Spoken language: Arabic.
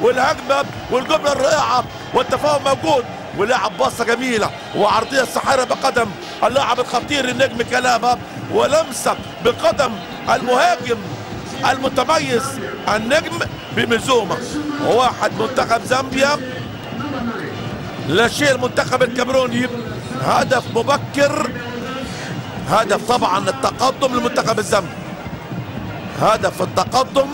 والهجمة والجمله الرائعة والتفاهم موجود. ولعب باصة جميلة وعرضية ساحرة بقدم. اللاعب الخطير النجم كلامه ولمسة بقدم المهاجم المتميز النجم بمزومه واحد منتخب زامبيا لا شيء المنتخب الكاميروني هدف مبكر. هدف طبعا التقدم للمنتخب الزامبي هدف التقدم